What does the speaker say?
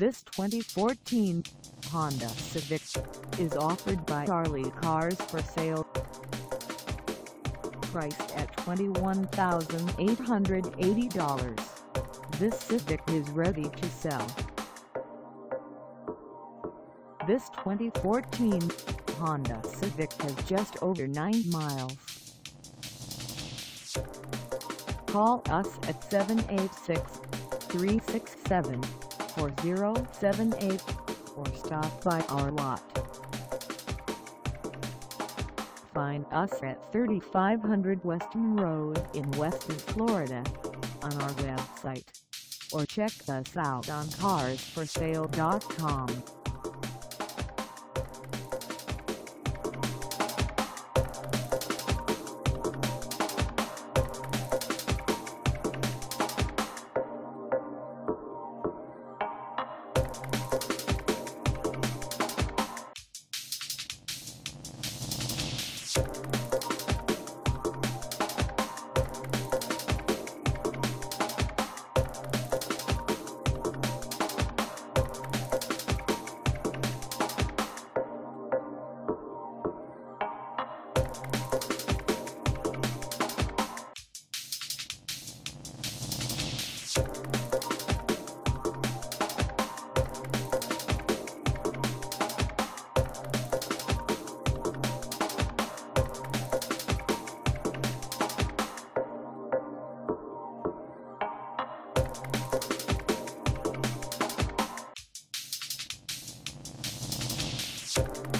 This 2014 Honda Civic is offered by Ali Cars for sale. Priced at $21,880, this Civic is ready to sell. This 2014 Honda Civic has just over 9 miles. Call us at 786-367-4078 or stop by our lot. Find us at 3500 Weston Road in Weston, Florida on our website or check us out on carsforsale.com. Thank